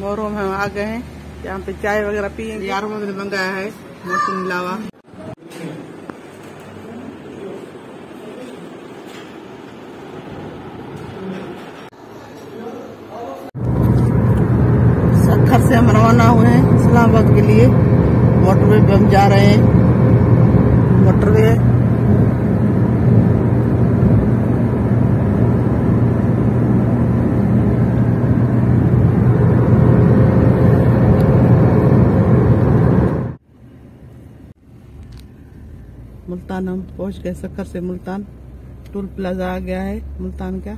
मोहरों में हम आ गए हैं। यहाँ पे चाय वगैरह पिए। यार मैंने मंगाया है मौसम लावा सखर से हम रवाना हुए हैं इस्लामाबाद के लिए। मोटरवे पे हम जा रहे हैं। मोटरवे मुल्तान हम पहुँच गए सक्कर से मुल्तान टोल प्लाजा आ गया है मुल्तान का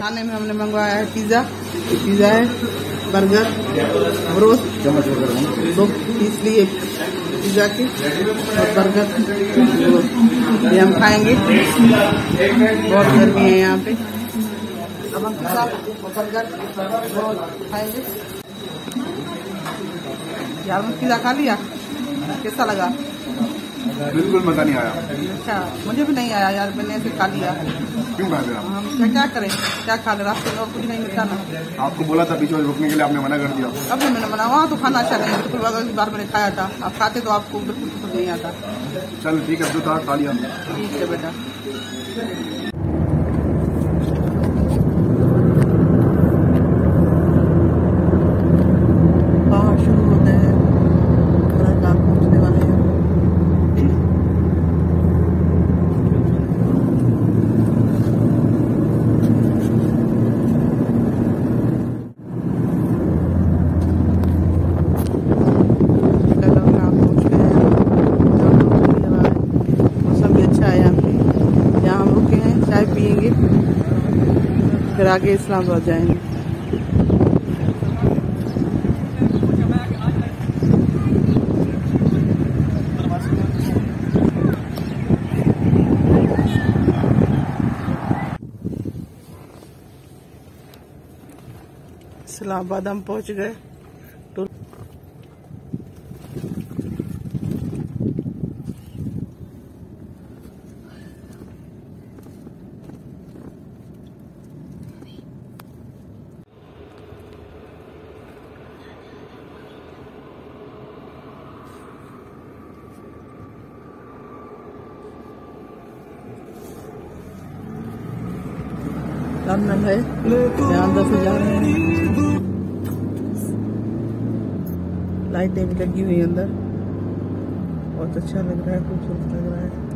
खाने में हमने मंगवाया है पिज्जा। पिज्जा है, बर्गर, रोस्ट। दो पीस लिए पिज्जा के और बर्गर ये हम खाएँगे। बहुत गर्मी है यहाँ पे। अब हम बर्गर खाएँगे। यार पिज्जा खा लिया? कैसा लगा? बिल्कुल मज़ा नहीं आया। अच्छा मुझे भी नहीं आया यार मैंने ऐसे खा लिया। क्यों खा लिया? हम क्या करें? क्या खा ले रास्ते में और कुछ नहीं मिलता ना। आपको बोला था बीच में रुकने के लिए आपने मना कर दिया। अब मैंने मना वहाँ तो खाना अच्छा नहीं है बिल्कुल अगली बार मैंने खाया था। आप खाते तो आपको बिल्कुल पसंद नहीं आता। चलो ठीक है जो था खा लिया। ठीक है बेटा पहाड़ शुरू होते हैं रात पहुँचने वाले हैं चलो यहाँ पहुँच गए हैं मौसम भी अच्छा है यहाँ पे यहाँ हम रुके हैं चाय पियेंगे फिर आगे इस्लामाबाद जाएँगे। इस्लामाबाद हम पहुँच गए। टर्मिनल है यहाँ दस से जा रहे हैं लाइटें भी लगी हुई है अंदर बहुत अच्छा लग रहा है खूबसूरत लग रहा है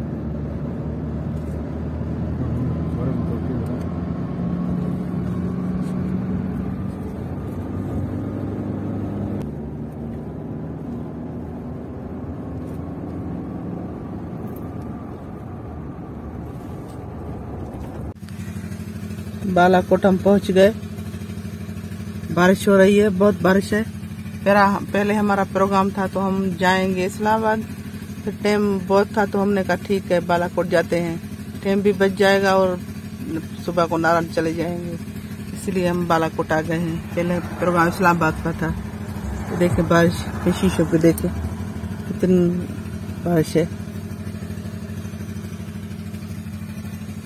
बालाकोट हम पहुँच गए। बारिश हो रही है, बहुत बारिश है। पहला पहले हमारा प्रोग्राम था तो हम जाएँगे इस्लामाबाद। फिर टाइम बहुत था तो हमने कहा, ठीक है, बालाकोट जाते हैं। टाइम भी बच जाएगा और सुबह को नारायण चले जाएँगे। इसलिए हम बालाकोट आ गए हैं। पहले प्रोग्राम इस्लामाबाद का था। तो देखे, बारिश के शीशों को देखे। कितनी बारिश है।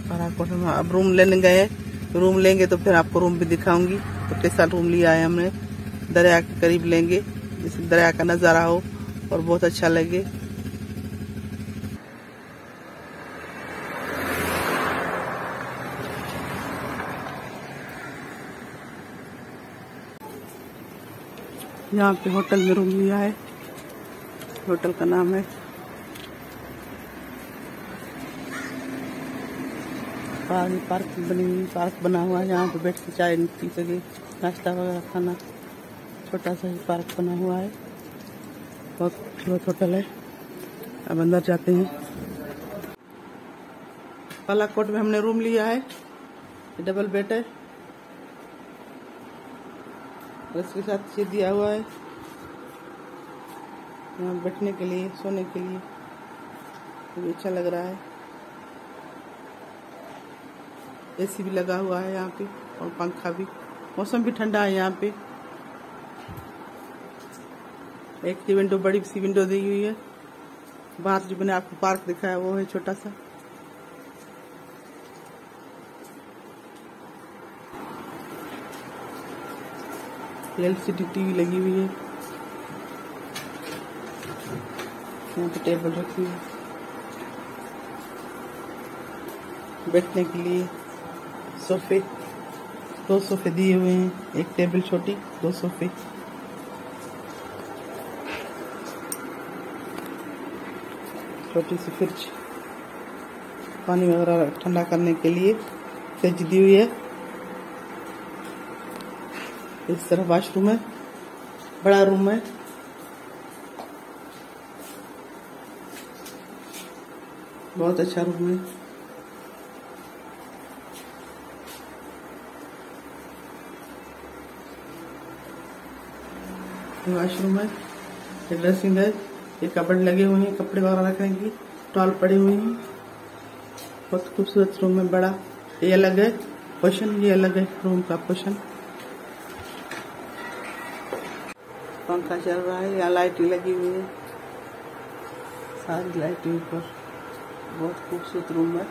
बालाकोट में अब रूम लेने गए। रूम लेंगे तो फिर आपको रूम भी दिखाऊँगी। तो कैसा रूम लिया है हमने। दरिया के करीब लेंगे, जिससे दरिया का नज़ारा हो और बहुत अच्छा लगे। यहाँ पे होटल में रूम लिया है। होटल का नाम है पार्क पार्क बनी हुई, पार्क बना हुआ है, जहाँ पे बैठ के चाय पी सके, नाश्ता वगैरह खाना। छोटा सा ही पार्क बना हुआ है। बहुत खूबसूरत होटल है। अब अंदर जाते हैं। बालाकोट में हमने रूम लिया है। डबल बेड है। और इसके साथ चीज़ दिया हुआ है। यहाँ बैठने के लिए, सोने के लिए। अच्छा लग रहा है। एसी भी लगा हुआ है यहाँ पे और पंखा भी। मौसम भी ठंडा है यहाँ पे। एक की विंडो बड़ी सी विंडो दी हुई है। बाहर जो मैंने आपको पार्क दिखाया, वो है छोटा सा। एलसीडी टीवी लगी हुई है। टेबल रखी है। बैठने के लिए। सोफे दो सोफे दिए हुए हैं, एक टेबल छोटी, दो सोफे छोटी सी फ्रिज। पानी वगैरह ठंडा करने के लिए फ्रिज दी हुई है। इस तरह वाशरूम है, बड़ा रूम है। बहुत अच्छा रूम है। वॉशरूम है ये ड्रेसिंग है ये कपड़े लगे हुए हैं, कपड़े वगैरह रखने की टॉल पड़े हुए हैं। बहुत खूबसूरत रूम है, बड़ा। ये अलग है पोर्शन ये अलग है रूम का पोर्शन पंखा चल रहा है, यहाँ लाइटिंग लगी हुई है। सारी लाइटिंग ऊपर बहुत खूबसूरत रूम है।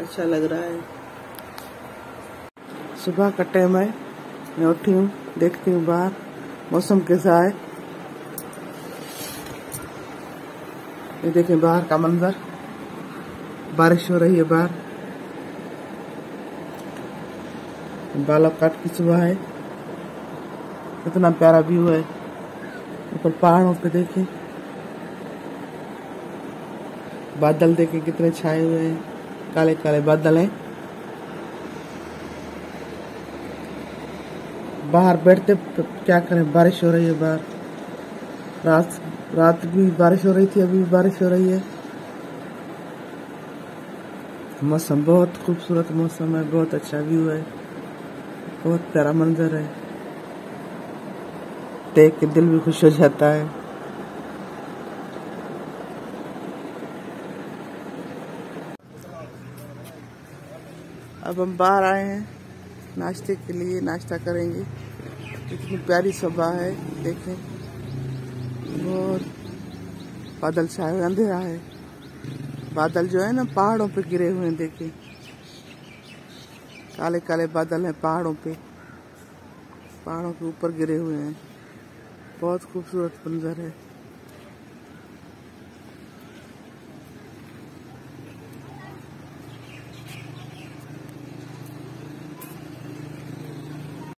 अच्छा लग रहा है। सुबह का टाइम है। मैं उठी हूँ, देखती हूँ बाहर। मौसम कैसा है? ये देखें बाहर का मंजर। बारिश हो रही है बाहर। बालाघाट की सुबह है। कितना प्यारा व्यू है। ऊपर पहाड़ों पे देखें। बादल देखें कितने छाए हुए हैं। काले काले बादल हैं। बाहर बैठते क्या करें? बारिश हो रही है बाहर। रात रात भी बारिश हो रही थी, अभी भी बारिश हो रही है। मौसम बहुत खूबसूरत मौसम है, बहुत अच्छा व्यू है, बहुत प्यारा मंजर है। देख के दिल भी खुश हो जाता है। अब हम बाहर आए हैं। नाश्ते के लिए नाश्ता करेंगे। इतनी प्यारी सुबह है, देखें। बहुत बादल छाए हुए, अंधेरा है। बादल जो है ना, पहाड़ों पे गिरे हुए हैं, देखें। काले काले बादल हैं पहाड़ों पे। पहाड़ों के ऊपर गिरे हुए हैं। बहुत खूबसूरत मंजर है।